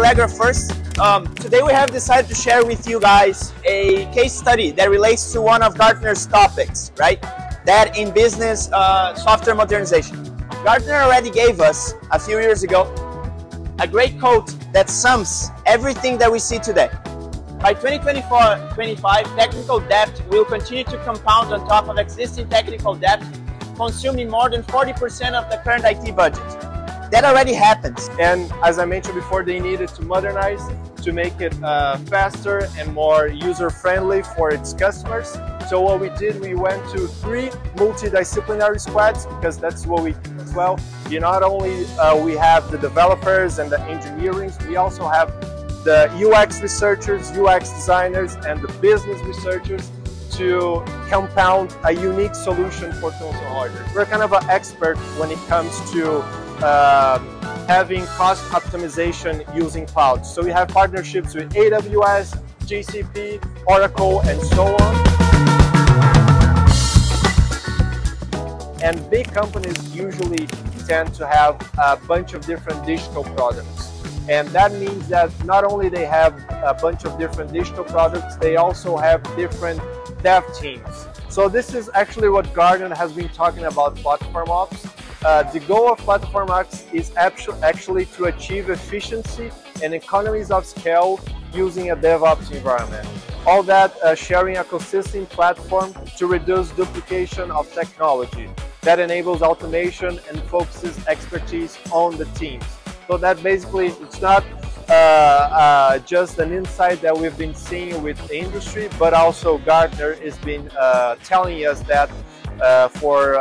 First. Um, today we have decided to share with you guys a case study that relates to one of Gartner's topics, right? That in business uh, software modernization. Gartner already gave us a few years ago a great quote that sums everything that we see today. By 2024-25, technical debt will continue to compound on top of existing technical debt, consuming more than 40% of the current IT budget. That already happens. And as I mentioned before, they needed to modernize to make it uh, faster and more user-friendly for its customers. So what we did, we went to three multidisciplinary squads because that's what we do as well. You not only uh, we have the developers and the engineering, we also have the UX researchers, UX designers, and the business researchers to compound a unique solution for console hardware. We're kind of an expert when it comes to uh, having cost optimization using cloud. So we have partnerships with AWS, GCP, Oracle, and so on. And big companies usually tend to have a bunch of different digital products. And that means that not only they have a bunch of different digital products, they also have different dev teams. So this is actually what Gartner has been talking about platform ops. Uh, the goal of Platform Ops is actually to achieve efficiency and economies of scale using a DevOps environment. All that uh, sharing a consistent platform to reduce duplication of technology that enables automation and focuses expertise on the teams. So that basically, it's not uh, uh, just an insight that we've been seeing with the industry, but also Gartner has been uh, telling us that uh, for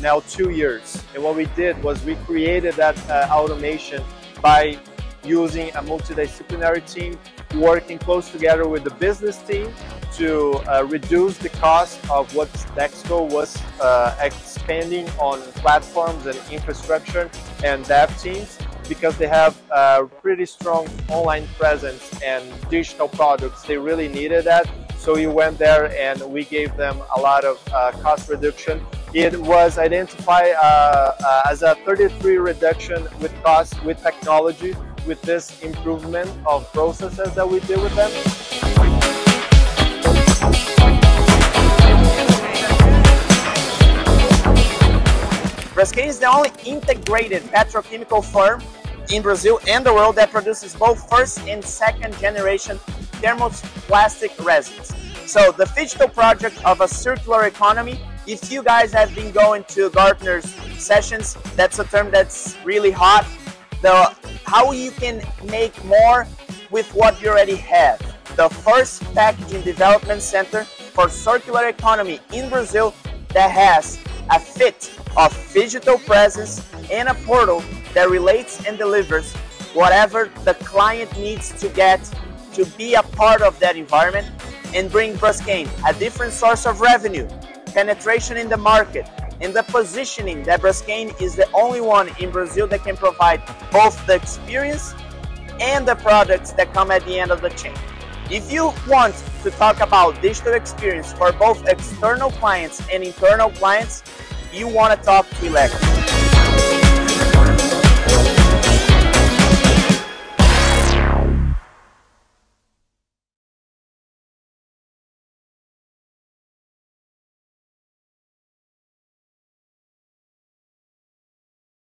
now two years. And what we did was we created that automation by using a multidisciplinary team working close together with the business team to uh, reduce the cost of what Dexco was uh, expanding on platforms and infrastructure and dev teams because they have a pretty strong online presence and digital products. They really needed that so we went there and we gave them a lot of uh, cost reduction. It was identified uh, uh, as a 33 reduction with cost with technology with this improvement of processes that we did with them. Braskem is the only integrated petrochemical firm in Brazil and the world that produces both first and second generation thermoplastic resins. So the physical project of a circular economy, if you guys have been going to Gartner's sessions, that's a term that's really hot. The how you can make more with what you already have. The first packaging development center for circular economy in Brazil that has a fit of digital presence and a portal that relates and delivers whatever the client needs to get to be a part of that environment and bring Braskem a different source of revenue, penetration in the market, and the positioning that Braskem is the only one in Brazil that can provide both the experience and the products that come at the end of the chain. If you want to talk about digital experience for both external clients and internal clients, you want to talk to ilegra.